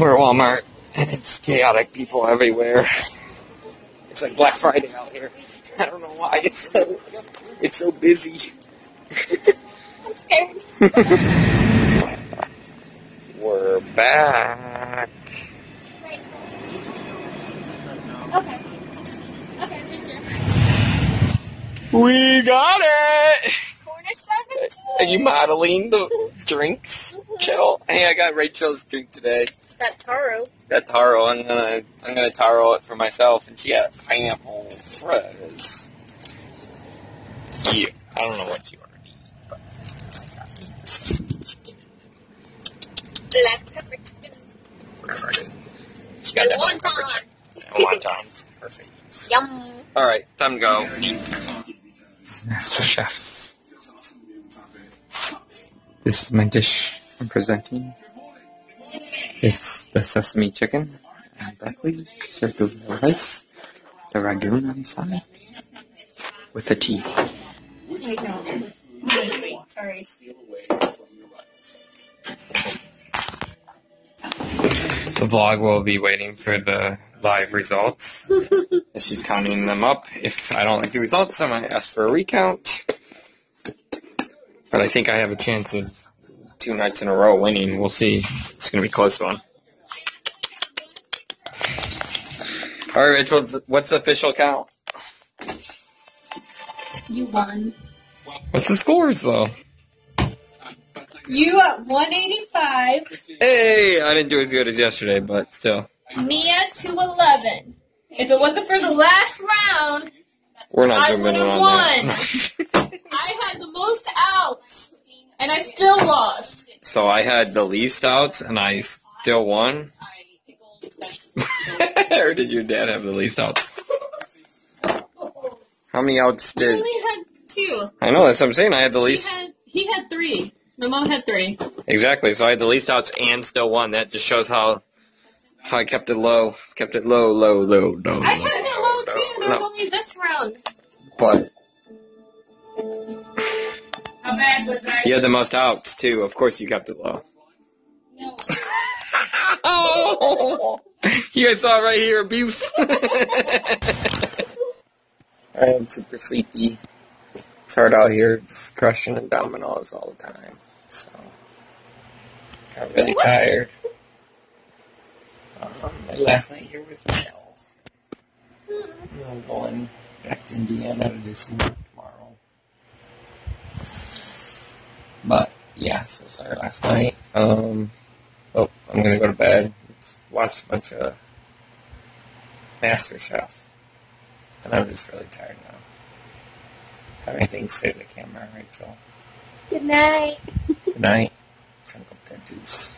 We're at Walmart, and it's chaotic. People everywhere. It's like Black Friday out here. I don't know why it's so it's so busy. I'm scared. We're back. Okay. Okay, thank you. We got it. Corner 17. Are you modeling the drinks, mm-hmm. Chill? Hey, I got Rachel's drink today. That taro. That taro. I'm gonna I'm gonna taro it for myself, and she got pineapple frizz. Yeah, I don't know what you want to eat, but I got meat. chicken. Black pepper chicken. She got that Wonton. black pepper chicken. And wontons. Perfect. Yum. All right, time to go. Master Chef. This is my dish I'm presenting. It's the sesame chicken and broccoli served with rice, the rangoon on the side, with a tea. Wait, no. Wait, wait, sorry. The vlog will be waiting for the live results. She's counting them up. If I don't like the results, I might ask for a recount. But I think I have a chance of two nights in a row winning. We'll see. It's going to be a close one. All right, Rich, what's, what's the official count? You won. What's the scores, though? You at 185. Hey, I didn't do as good as yesterday, but still. Me at 211. If it wasn't for the last round, We're not I in would've won. that. I had the most outs. And I still lost. so I had the least outs, and I still won. or did your dad have the least outs? How many outs I did? only had two. I know that's what I'm saying. I had the He least. had, he had three. My mom had three. Exactly. So I had the least outs and still won. That just shows how how I kept it low. Kept it low, low, low, low. I low, kept it low too. There was No. only this round. But you had the most outs too. Of course, you kept it low. No. Oh, you guys saw it right here, abuse. I am super sleepy. It's hard out here, just crushing and dominoes all the time. So, got really What? tired. Um, my last night here with Mel. I'm going back to Indiana to do some yeah, so sorry last night. Um, oh, I'm gonna go to bed. Watch a bunch of Master Chef, and I'm just really tired now. Have anything say to the camera, right? Rachel? Good night. Good night. To go tattoos.